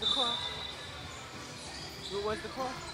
was the car? What was the car?